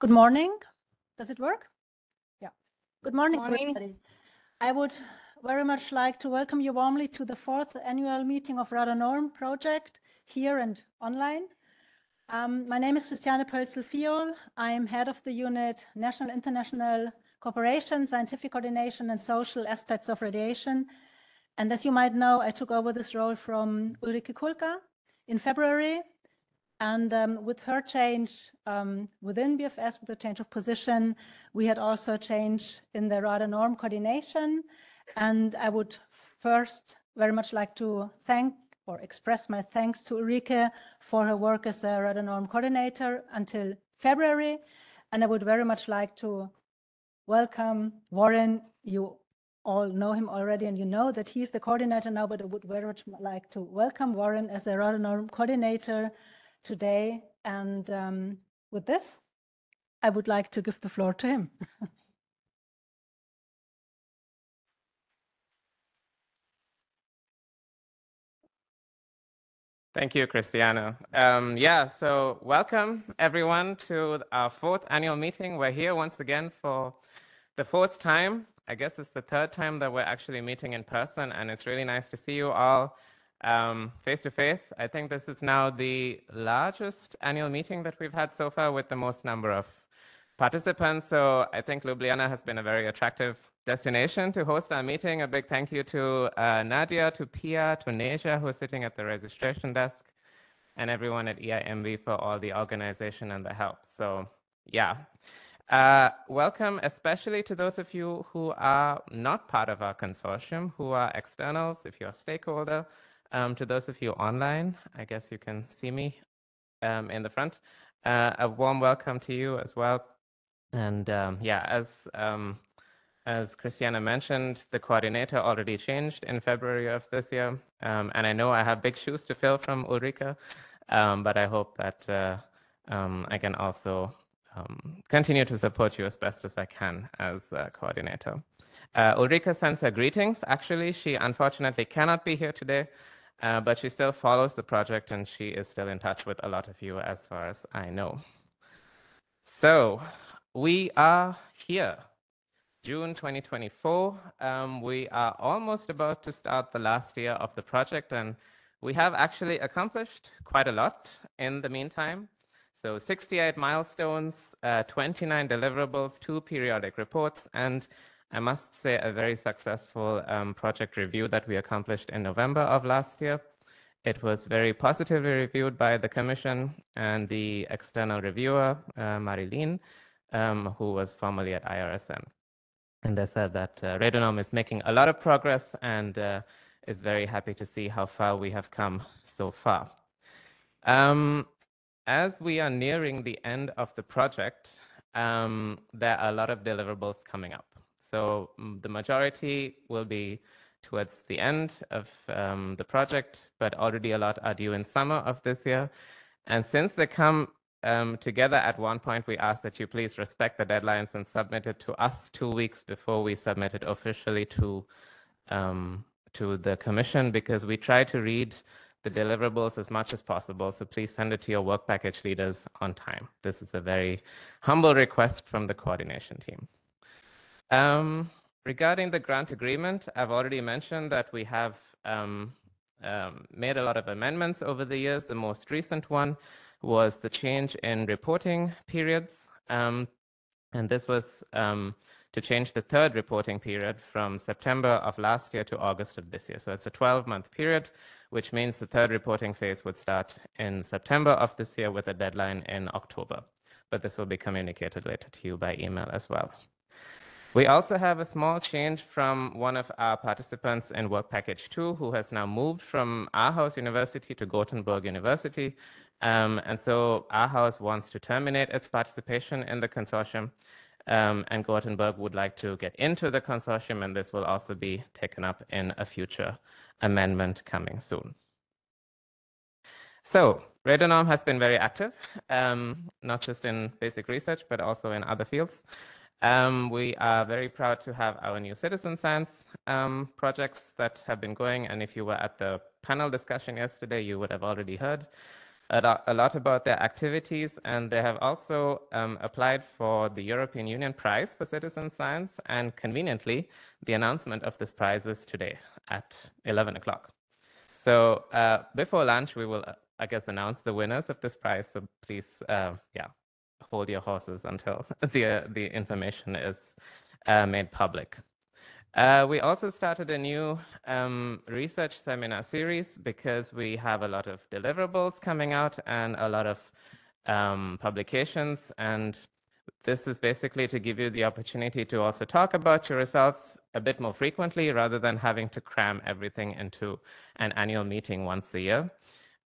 Good morning. Does it work? Yeah. Good morning, Morning. everybody. I would very much like to welcome you warmly to the fourth annual meeting of RadoNorm project here and online. Um, my name is Christiane Pölzl-Viol. I am head of the unit National International Cooperation, Scientific Coordination and Social Aspects of Radiation. And as you might know, I took over this role from Ulrike Kulka in February. And um, with her change um, within BFS, with the change of position, we had also a change in the RadoNorm coordination. And I would first very much like to thank or express my thanks to Ulrike for her work as a RadoNorm coordinator until February. And I would very much like to welcome Warren. You all know him already and you know that he's the coordinator now, but I would very much like to welcome Warren as a RadoNorm coordinator today. And um, with this, I would like to give the floor to him. Thank you, Cristiano. Um, yeah, so welcome everyone to our fourth annual meeting. We're here once again for the fourth time. I guess it's the third time that we're actually meeting in person, and it's really nice to see you all um, face to face. I think this is now the largest annual meeting that we've had so far with the most number of participants. So I think Ljubljana has been a very attractive destination to host our meeting. A big thank you to uh, Nadia, to Pia, to Neja, who is sitting at the registration desk, and everyone at EIMV for all the organization and the help. So yeah. Uh, welcome, especially to those of you who are not part of our consortium, who are externals, if you're a stakeholder. Um, to those of you online, I guess you can see me um, in the front. Uh, a warm welcome to you as well. And um, yeah, as um, as Christiana mentioned, the coordinator already changed in February of this year, um, and I know I have big shoes to fill from Ulrika, um, but I hope that uh, I can also continue to support you as best as I can as coordinator. Uh, Ulrika sends her greetings. Actually, she unfortunately cannot be here today, uh, but she still follows the project and she is still in touch with a lot of you as far as I know. So we are here, June 2024. Um, we are almost about to start the last year of the project and we have actually accomplished quite a lot in the meantime. So 68 milestones, uh, 29 deliverables, two periodic reports, and I must say a very successful um, project review that we accomplished in November of last year. It was very positively reviewed by the Commission and the external reviewer, uh, Marilyn, um, who was formerly at IRSN. And they said that uh, RadoNorm is making a lot of progress and uh, is very happy to see how far we have come so far. Um, as we are nearing the end of the project, um, there are a lot of deliverables coming up. So mm, the majority will be towards the end of um, the project, but already a lot are due in summer of this year. And since they come um, together at one point, we ask that you please respect the deadlines and submit it to us two weeks before we submit it officially to um, to the commission, because we try to read the deliverables as much as possible. So please send it to your work package leaders on time. This is a very humble request from the coordination team. Um, regarding the grant agreement, I've already mentioned that we have um, um, made a lot of amendments over the years. The most recent one was the change in reporting periods. Um, and this was um, to change the third reporting period from September of last year to August of this year. So it's a 12 month period, which means the third reporting phase would start in September of this year with a deadline in October. But this will be communicated later to you by email as well. We also have a small change from one of our participants in Work Package 2 who has now moved from Aarhus University to Gothenburg University. Um, and so Aarhus wants to terminate its participation in the consortium, um, and Gothenburg would like to get into the consortium, and this will also be taken up in a future amendment coming soon. So RadoNorm has been very active, um, not just in basic research, but also in other fields. Um, we are very proud to have our new citizen science um, projects that have been going. And if you were at the panel discussion yesterday, you would have already heard a lot about their activities. And they have also um, applied for the European Union Prize for Citizen Science. And conveniently, the announcement of this prize is today at 11 o'clock. So uh, before lunch, we will, I guess, announce the winners of this prize. So please, uh, yeah, hold your horses until the, the information is uh, made public. Uh, we also started a new um, research seminar series because we have a lot of deliverables coming out and a lot of um, publications. And this is basically to give you the opportunity to also talk about your results a bit more frequently rather than having to cram everything into an annual meeting once a year.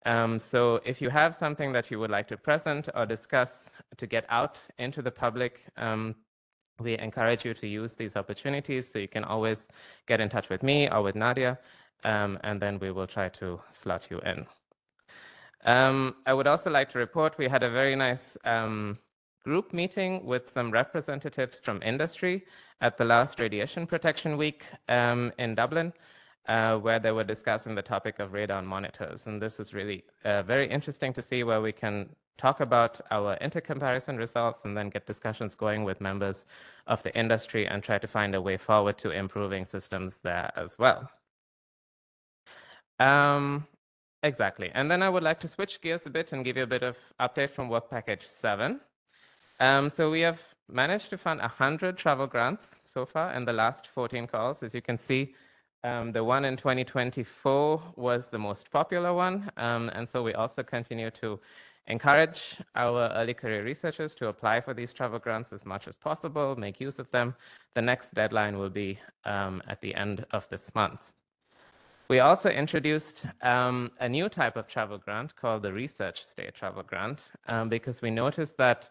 Um, so if you have something that you would like to present or discuss to get out into the public, um, we encourage you to use these opportunities. So you can always get in touch with me or with Nadia, um, and then we will try to slot you in. Um, I would also like to report we had a very nice um, group meeting with some representatives from industry at the last Radiation Protection Week um, in Dublin uh, where they were discussing the topic of radon monitors. And this is really uh, very interesting to see where we can talk about our intercomparison results and then get discussions going with members of the industry and try to find a way forward to improving systems there as well. Um, exactly. And then I would like to switch gears a bit and give you a bit of update from work package seven. Um, so we have managed to fund 100 travel grants so far in the last 14 calls. As you can see, um, the one in 2024 was the most popular one. Um, and so we also continue to encourage our early career researchers to apply for these travel grants as much as possible, make use of them. The next deadline will be um, at the end of this month. We also introduced um, a new type of travel grant called the Research Stay Travel Grant um, because we noticed that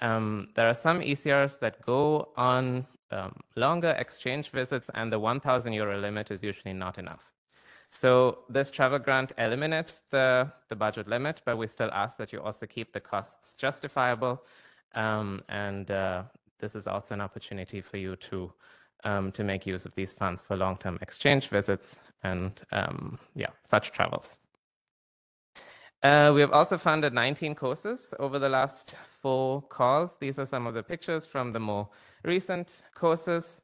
um, there are some ECRs that go on um, longer exchange visits and the 1,000 euro limit is usually not enough. So this travel grant eliminates the, the budget limit, but we still ask that you also keep the costs justifiable. Um, and uh, this is also an opportunity for you to, um, to make use of these funds for long-term exchange visits and um, yeah, such travels. Uh, we have also funded 19 courses over the last four calls. These are some of the pictures from the more recent courses.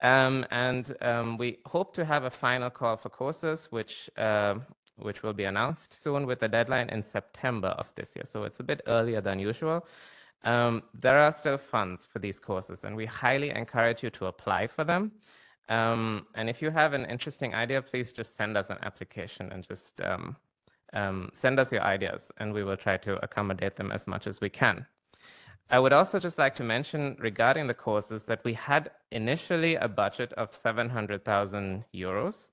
Um, and um, we hope to have a final call for courses, which uh, which will be announced soon with a deadline in September of this year. So it's a bit earlier than usual. Um, there are still funds for these courses, and we highly encourage you to apply for them. Um, and if you have an interesting idea, please just send us an application and just um, um, send us your ideas, and we will try to accommodate them as much as we can. I would also just like to mention regarding the courses that we had initially a budget of 700,000 euros,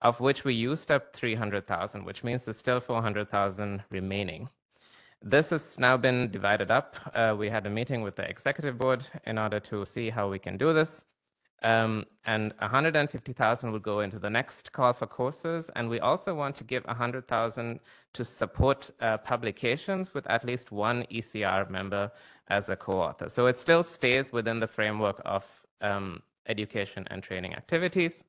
of which we used up 300,000, which means there's still 400,000 remaining. This has now been divided up. Uh, we had a meeting with the executive board in order to see how we can do this. Um, and 150,000 will go into the next call for courses. And we also want to give 100,000 to support uh, publications with at least one ECR member as a co-author. So it still stays within the framework of um, education and training activities.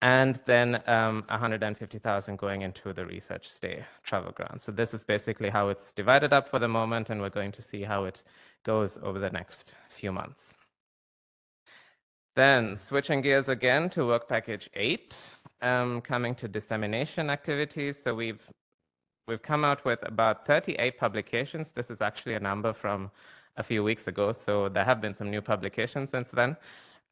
And then um, 150,000 going into the research stay travel grant. So this is basically how it's divided up for the moment, and we're going to see how it goes over the next few months. Then switching gears again to work package eight, um, coming to dissemination activities. So we've we've come out with about 38 publications. This is actually a number from a few weeks ago, so there have been some new publications since then.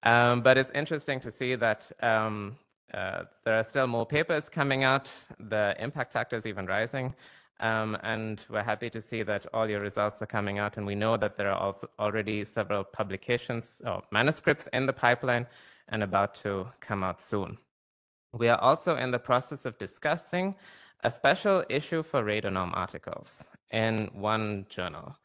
Um, but it's interesting to see that um, uh, there are still more papers coming out. The impact factor is even rising. Um, and we're happy to see that all your results are coming out. And we know that there are also already several publications or manuscripts in the pipeline and about to come out soon. We are also in the process of discussing a special issue for Radonorm articles in one journal.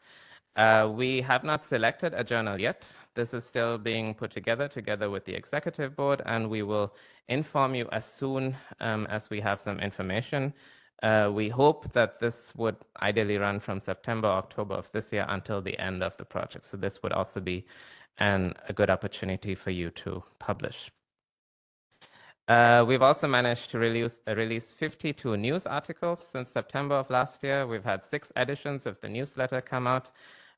Uh, we have not selected a journal yet. This is still being put together together with the executive board, and we will inform you as soon um, as we have some information. Uh, we hope that this would ideally run from September, October of this year until the end of the project. So this would also be an, a good opportunity for you to publish. Uh, we've also managed to release, uh, release 52 news articles since September of last year. We've had six editions of the newsletter come out.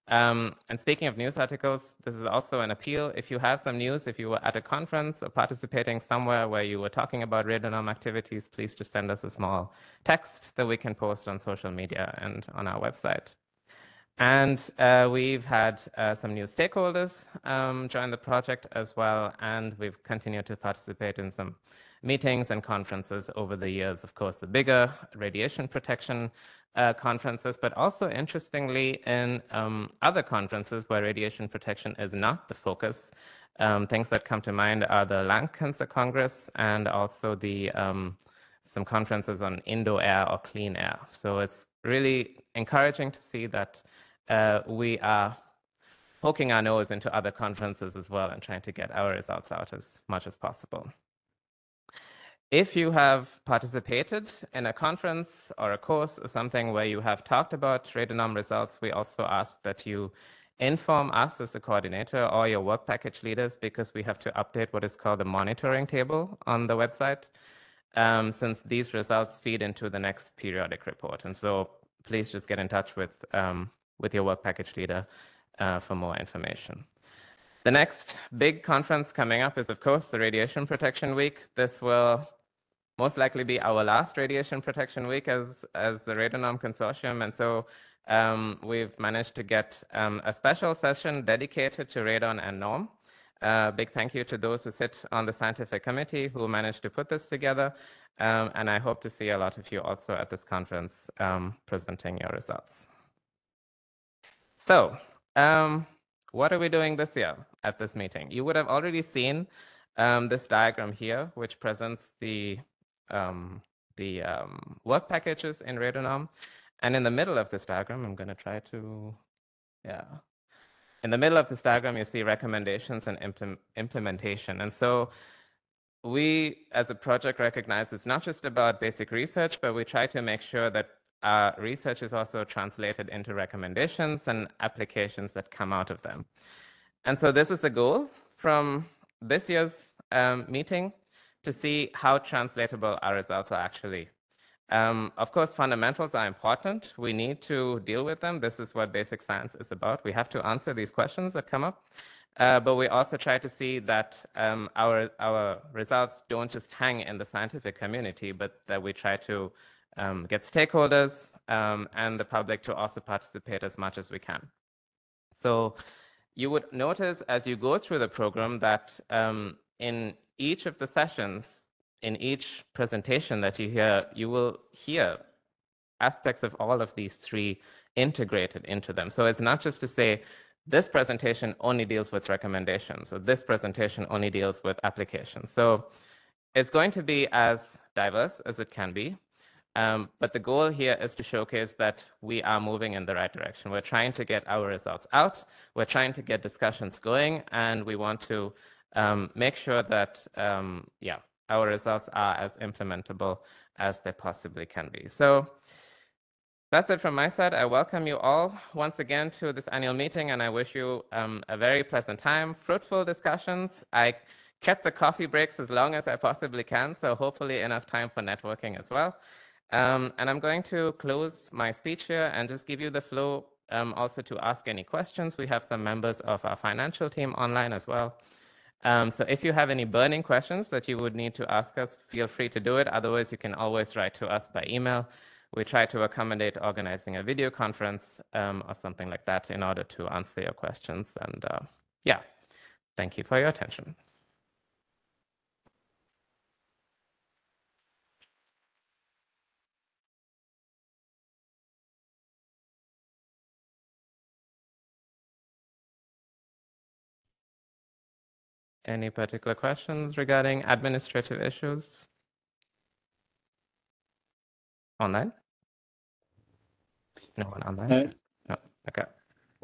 Um, and speaking of news articles, this is also an appeal. If you have some news, if you were at a conference or participating somewhere where you were talking about Radonorm activities, please just send us a small text that we can post on social media and on our website. And uh, we've had uh, some new stakeholders um, join the project as well, and we've continued to participate in some meetings and conferences over the years. Of course, the bigger radiation protection uh, conferences, but also interestingly in um, other conferences where radiation protection is not the focus. Um, things that come to mind are the Lung Cancer Congress and also the um, some conferences on indoor air or clean air. So it's really encouraging to see that uh, we are poking our nose into other conferences as well and trying to get our results out as much as possible. If you have participated in a conference or a course or something where you have talked about Radonorm results, we also ask that you inform us as the coordinator or your work package leaders because we have to update what is called the monitoring table on the website um, since these results feed into the next periodic report. And so please just get in touch with, um, with your work package leader uh, for more information. The next big conference coming up is, of course, the Radiation Protection Week. This will most likely be our last radiation protection week as, as the Radonorm Consortium. And so um, we've managed to get um, a special session dedicated to radon and norm. Uh, big thank you to those who sit on the scientific committee who managed to put this together. Um, and I hope to see a lot of you also at this conference um, presenting your results. So, um, what are we doing this year at this meeting? You would have already seen um, this diagram here, which presents the um, the um, work packages in Radonorm. And in the middle of this diagram, I'm going to try to, yeah. In the middle of this diagram, you see recommendations and implement, implementation. And so we, as a project, recognize it's not just about basic research, but we try to make sure that our research is also translated into recommendations and applications that come out of them. And so this is the goal from this year's um, meeting to see how translatable our results are actually. Um, of course, fundamentals are important. We need to deal with them. This is what basic science is about. We have to answer these questions that come up. Uh, but we also try to see that um, our, our results don't just hang in the scientific community, but that we try to um, get stakeholders um, and the public to also participate as much as we can. So you would notice as you go through the program that um, in each of the sessions, in each presentation that you hear, you will hear aspects of all of these three integrated into them. So it's not just to say, this presentation only deals with recommendations, or this presentation only deals with applications. So it's going to be as diverse as it can be. Um, but the goal here is to showcase that we are moving in the right direction. We're trying to get our results out. We're trying to get discussions going, and we want to um, make sure that, um, yeah, our results are as implementable as they possibly can be. So that's it from my side. I welcome you all once again to this annual meeting, and I wish you um, a very pleasant time, fruitful discussions. I kept the coffee breaks as long as I possibly can, so hopefully enough time for networking as well. Um, and I'm going to close my speech here and just give you the flow um, also to ask any questions. We have some members of our financial team online as well. Um, so if you have any burning questions that you would need to ask us, feel free to do it. Otherwise, you can always write to us by email. We try to accommodate organizing a video conference um, or something like that in order to answer your questions. And uh, yeah, thank you for your attention. Any particular questions regarding administrative issues? online? No one online? Uh, no. Okay.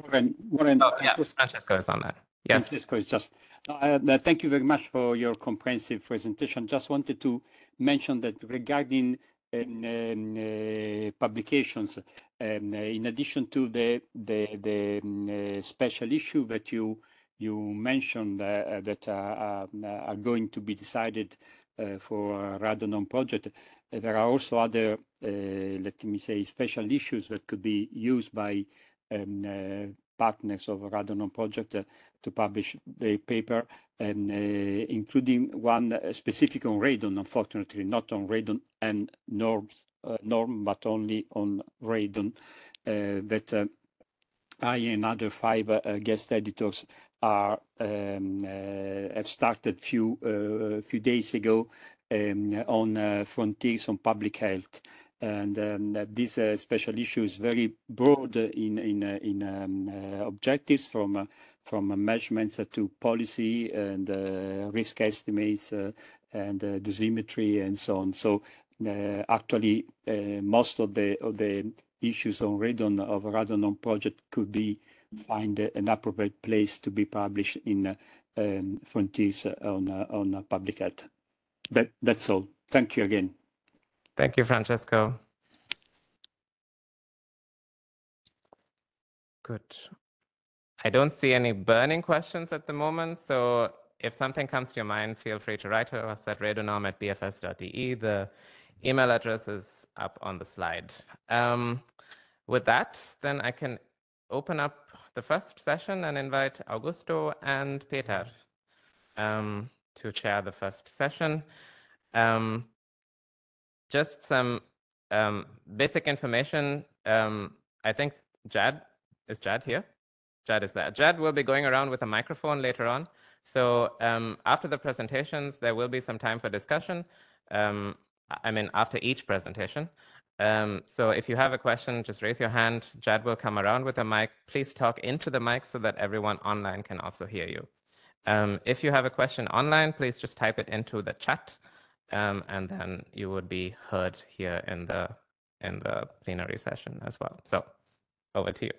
Warren, Warren, Oh, yeah. it was- Francesco is online. Yes. Francesco is just, uh, uh, thank you very much for your comprehensive presentation. Just wanted to mention that regarding um, um, uh, publications, um, uh, in addition to the the the um, uh, special issue that you you mentioned uh, uh, that are, um, are going to be decided uh, for RadoNorm project, uh, there are also other, uh, let me say, special issues that could be used by um, uh, partners of RadoNorm project uh, to publish the paper, uh, including one uh, specific on radon, unfortunately, not on radon and uh, norm, but only on radon, uh, that uh, I and other five uh, uh, guest editors are um, uh, have started few uh, few days ago um, on uh, frontiers on public health and um, this uh, special issue is very broad in in in um, uh, objectives from from measurements to policy and risk estimates and dosimetry and so on. So actually, most of the of the issues on radon of radon project could be find an appropriate place to be published in um, frontiers on on public health. That that's all. Thank you again. Thank you, Francesco. Good. I don't see any burning questions at the moment, so if something comes to your mind, feel free to write to us at radonorm at bfs.de. The email address is up on the slide. Um, with that, then I can open up the first session and invite Augusto and Peter um, to chair the first session. Um, just some um, basic information. Um, I think Jad, is Jad here? Jad is there. Jad will be going around with a microphone later on. So um, after the presentations, there will be some time for discussion. Um, I mean, after each presentation. Um, so if you have a question, just raise your hand. Jad will come around with a mic. Please talk into the mic so that everyone online can also hear you. Um, if you have a question online, please just type it into the chat, um, and then you would be heard here in the in the plenary session as well. So over to you.